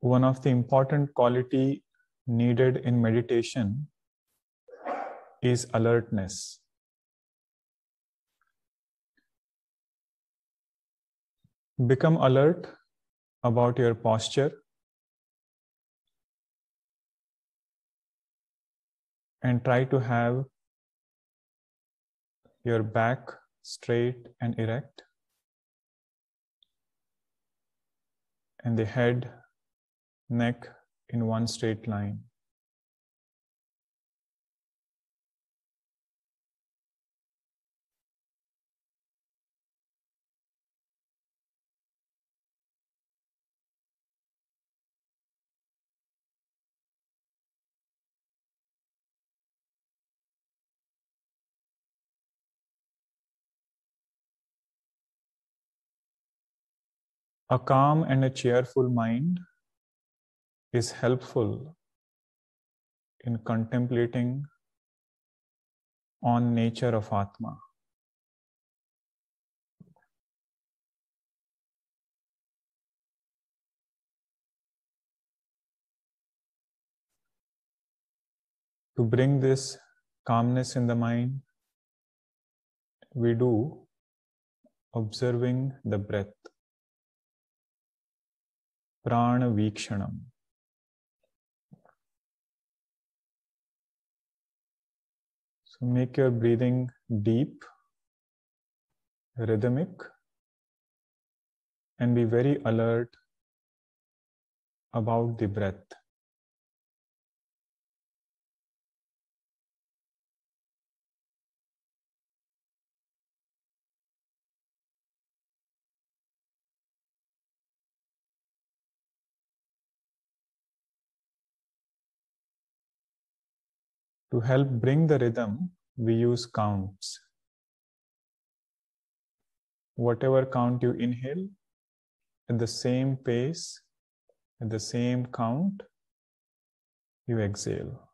one of the important quality needed in meditation is alertness. Become alert about your posture and try to have your back straight and erect and the head neck in one straight line. A calm and a cheerful mind is helpful in contemplating on nature of atma. To bring this calmness in the mind we do observing the breath. Prana vikshanam So make your breathing deep, rhythmic, and be very alert about the breath. To help bring the rhythm, we use counts. Whatever count you inhale, at the same pace, at the same count, you exhale.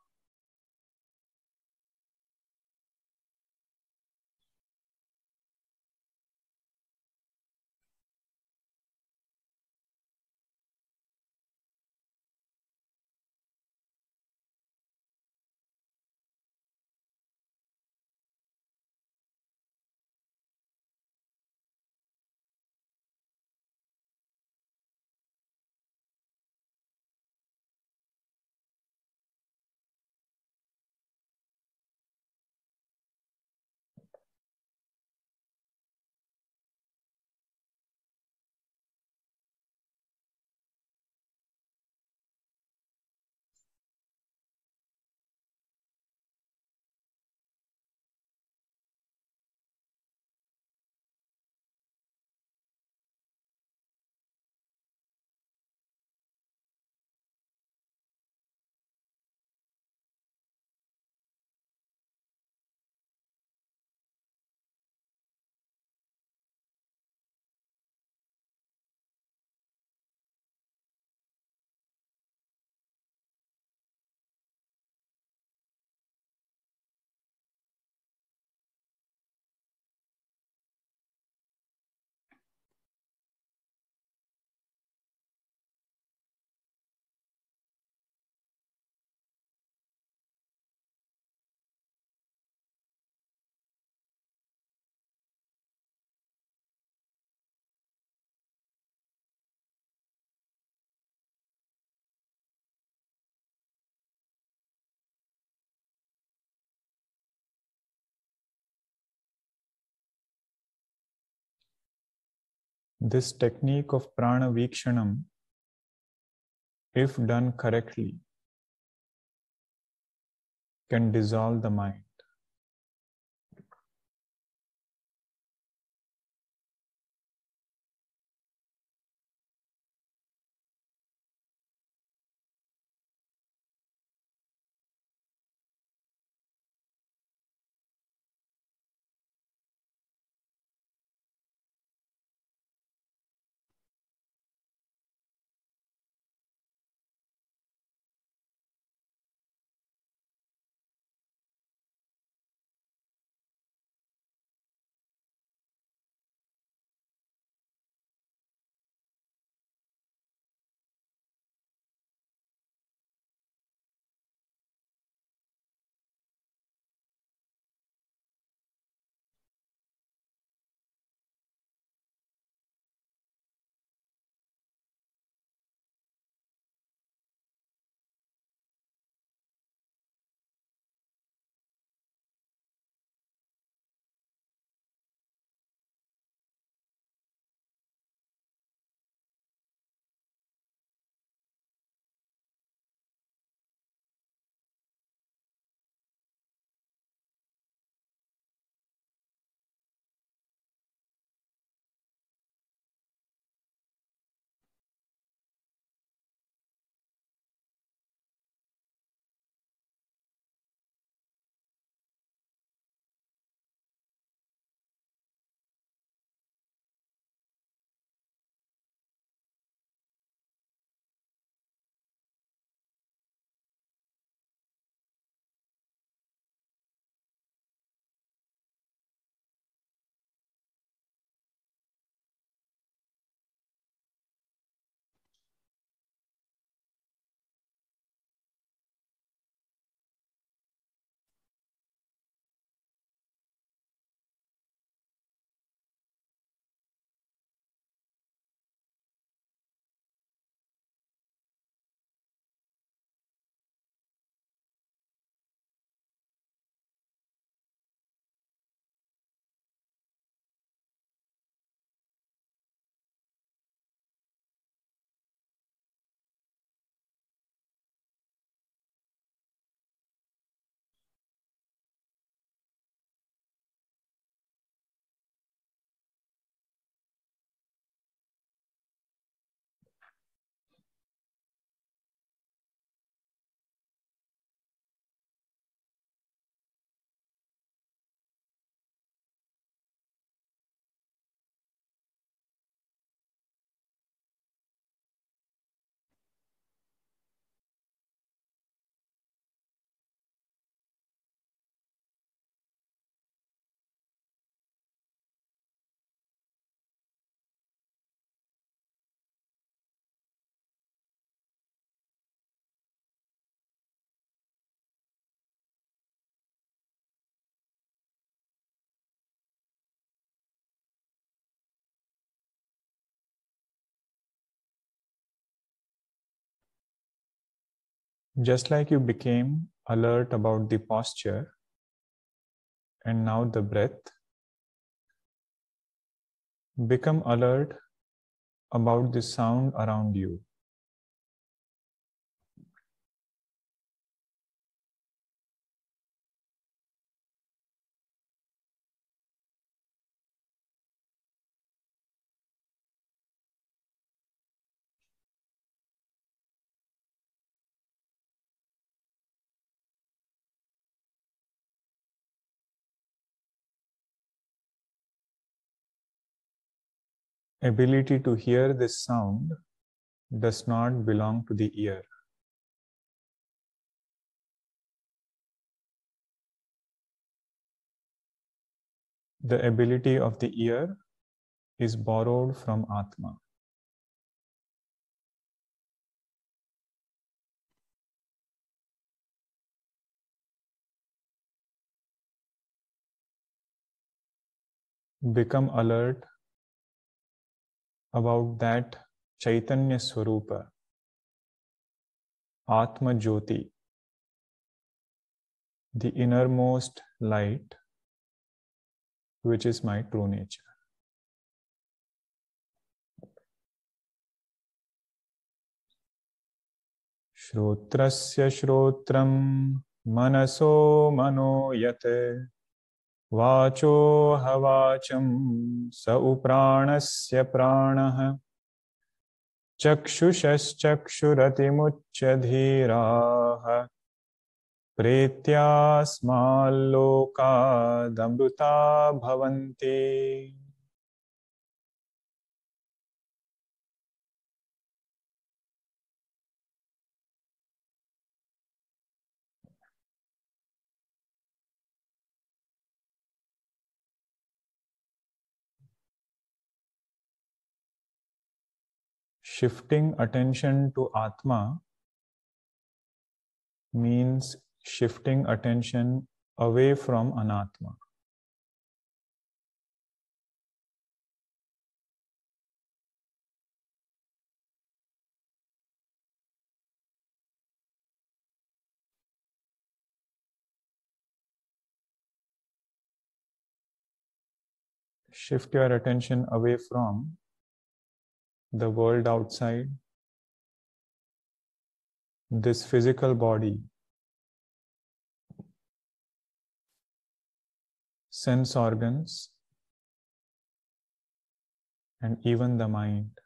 This technique of prana vikshanam, if done correctly, can dissolve the mind. Just like you became alert about the posture and now the breath, become alert about the sound around you. Ability to hear this sound does not belong to the ear. The ability of the ear is borrowed from Atma. Become alert about that Chaitanya Swarupa, Atma Jyoti, the innermost light, which is my true nature. श्रोत्रस्य श्रोत्रं मनसो मनो यत् वाचो हवाचम स उप्राणस्य प्राणः। चक्षुषश्चक्षुरतिमुच्यधीराः। प्रीत्यास्माल्लोकादमृता भवन्ति। Shifting attention to Atma means shifting attention away from Anatma. Shift your attention away from the world outside, this physical body, sense organs, and even the mind.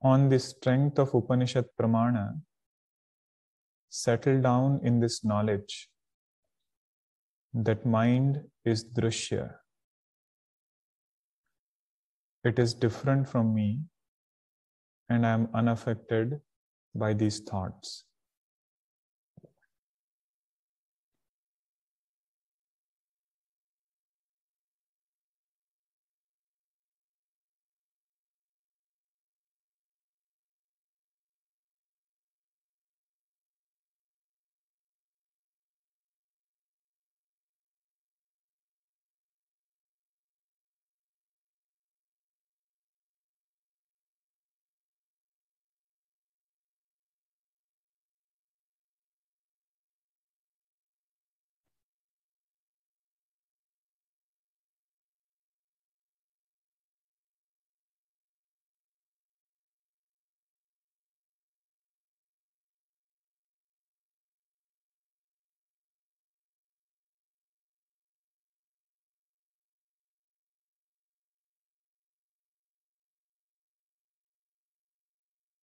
On the strength of Upanishad Pramana, settle down in this knowledge that mind is drushya. It is different from me, and I am unaffected by these thoughts.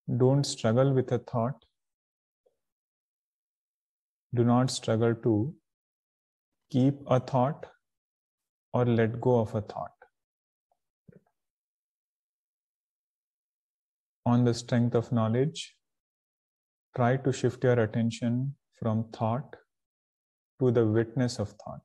Don't struggle with a thought. Do not struggle to keep a thought or let go of a thought. On the strength of knowledge, try to shift your attention from thought to the witness of thought.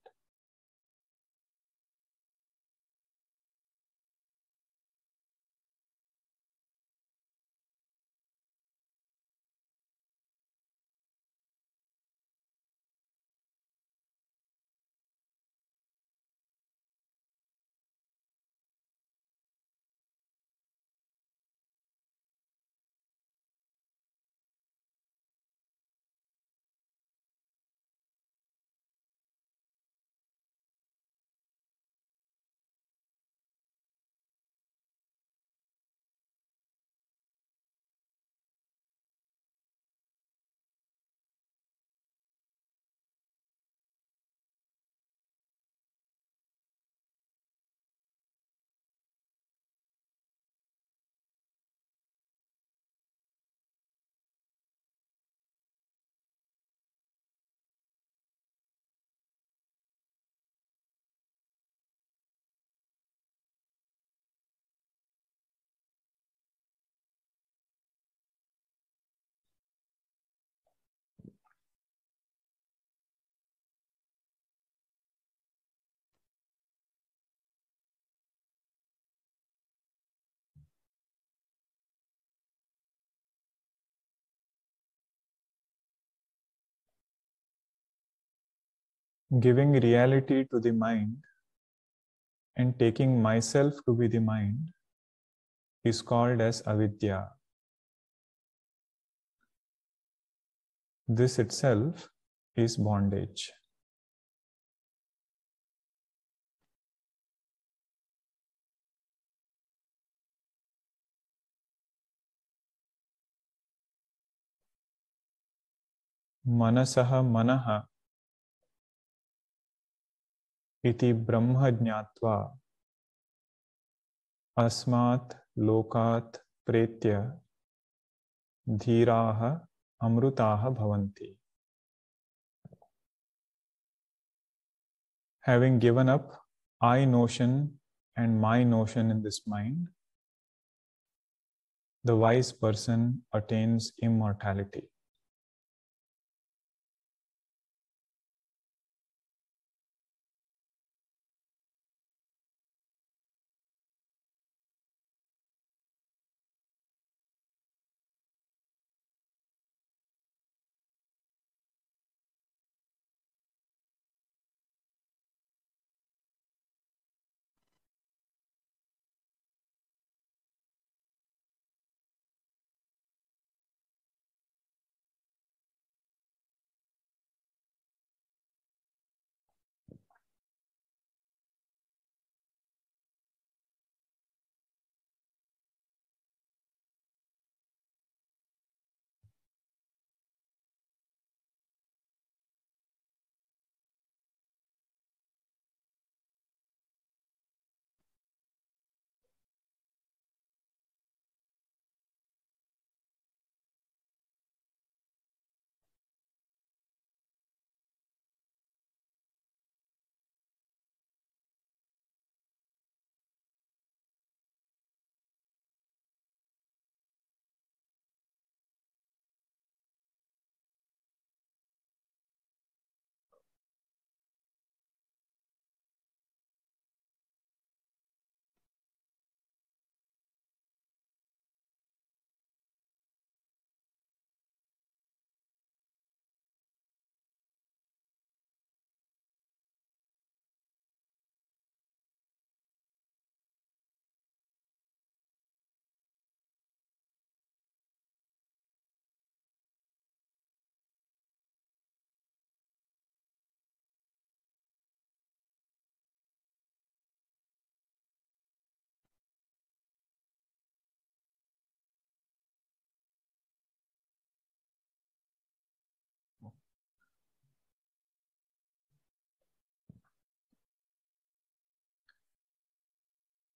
giving reality to the mind and taking myself to be the mind is called as avidya. This itself is bondage. Manasaha manaha इति ब्रह्म ज्ञात्वा अस्मात् लोकात् प्रेत्य धीराः अमृताः भवन्ति having given up I notion and my notion in this mind, the wise person attains immortality.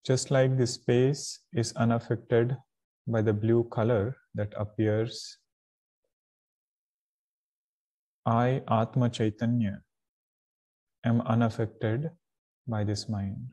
Just like the space is unaffected by the blue color that appears, I, Atma Chaitanya, am unaffected by this mind.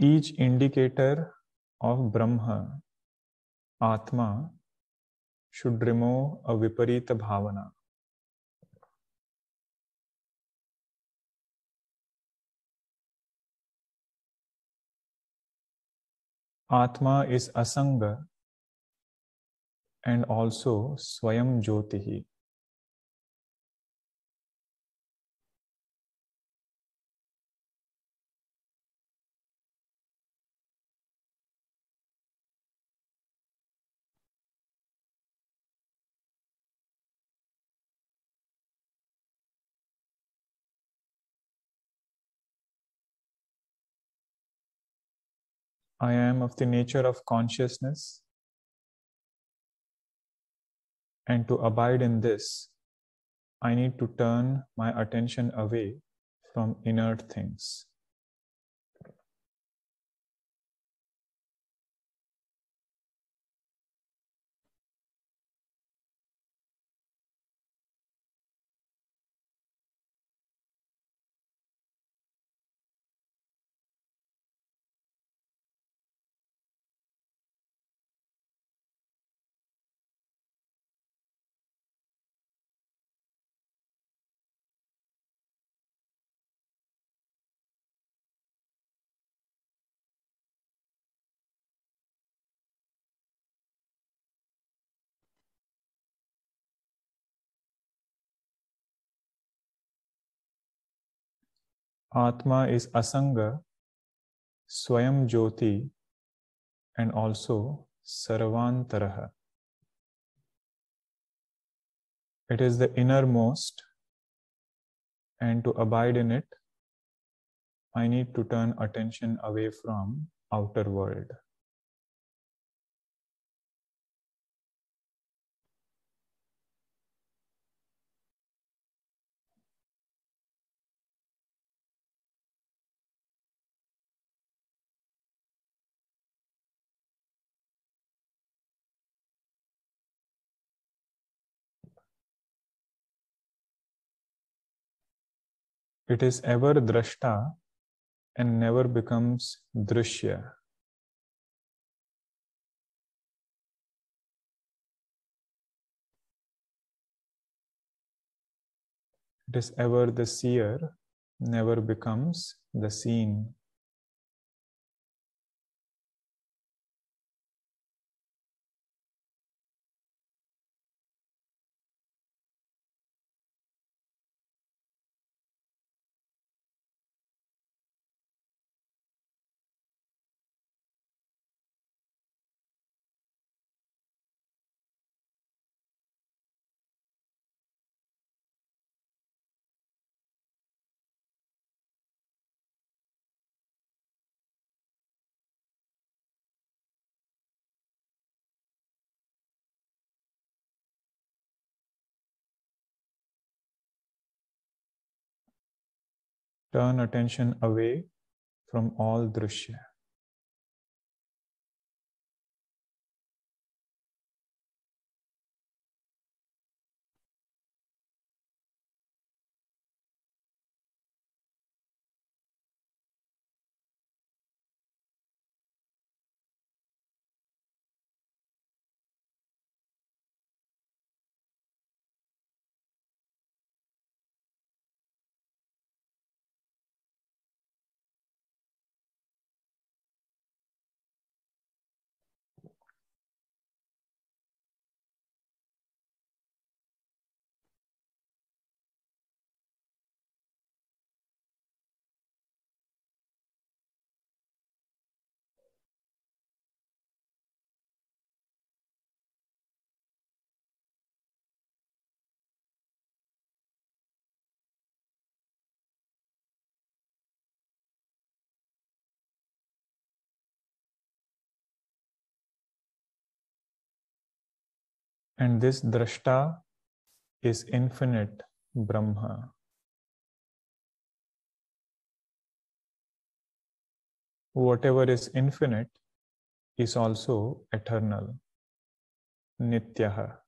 Each indicator of Brahma, Atma, should remove a Viparita Bhavana. Atma is Asanga and also Swayam Jyotihi. I am of the nature of consciousness. And to abide in this, I need to turn my attention away from inert things. Atma is Asanga, Swayam Jyoti, and also Sarvantaraha. It is the innermost, and to abide in it, I need to turn attention away from outer world. It is ever drashta and never becomes drishya. It is ever the seer, never becomes the seen. Turn attention away from all drishya. And this drashta is infinite Brahma. Whatever is infinite is also eternal, Nityaha.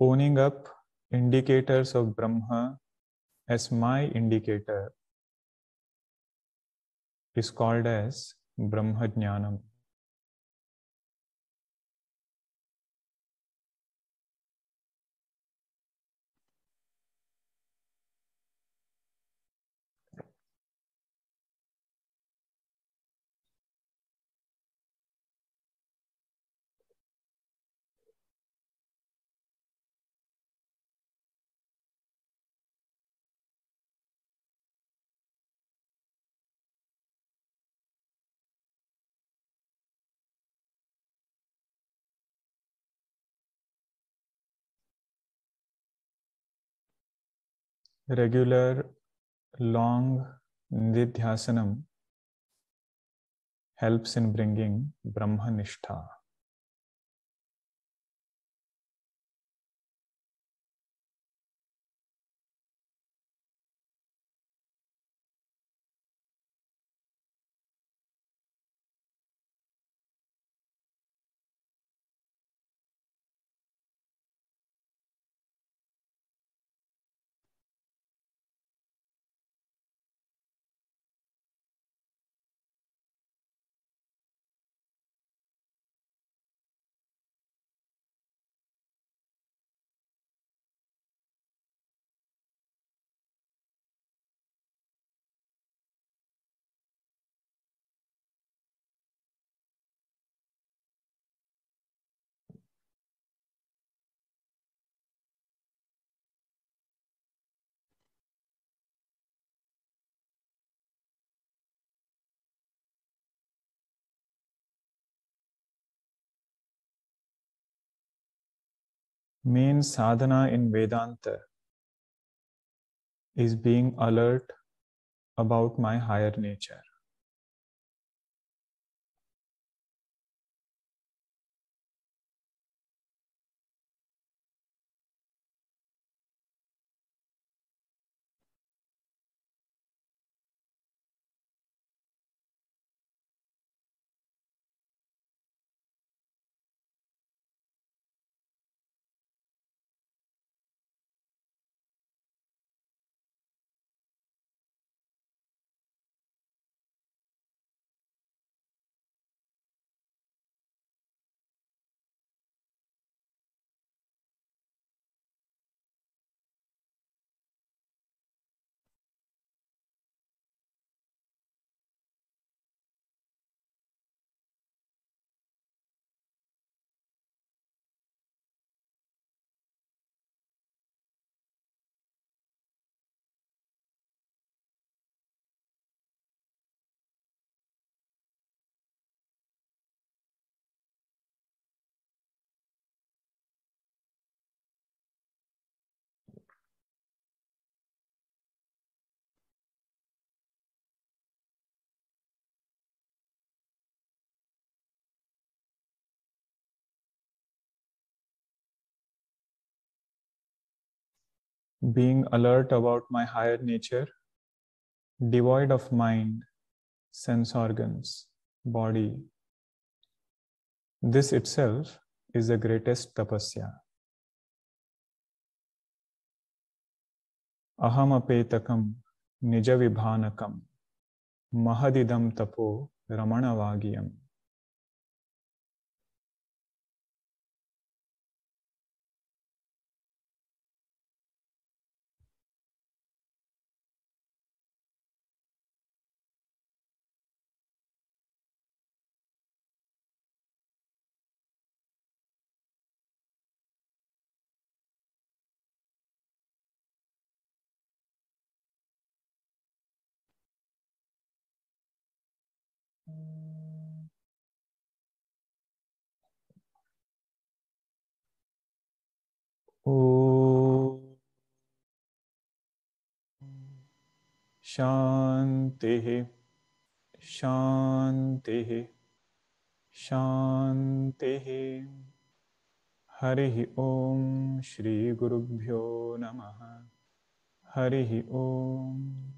owning up indicators of Brahma as my indicator is called as Brahma Jnanam. Regular long nidhyasanam helps in bringing Brahmanishtha. Main sadhana in Vedanta is being alert about my higher nature. Being alert about my higher nature, devoid of mind, sense organs, body, This itself is the greatest tapasya. Ahamapetakam nijavibhanakam mahadidam tapo ramanavagiyam. शांति शांति शांति। हरि ओम श्री गुरुभ्यो नमः। हरि ओम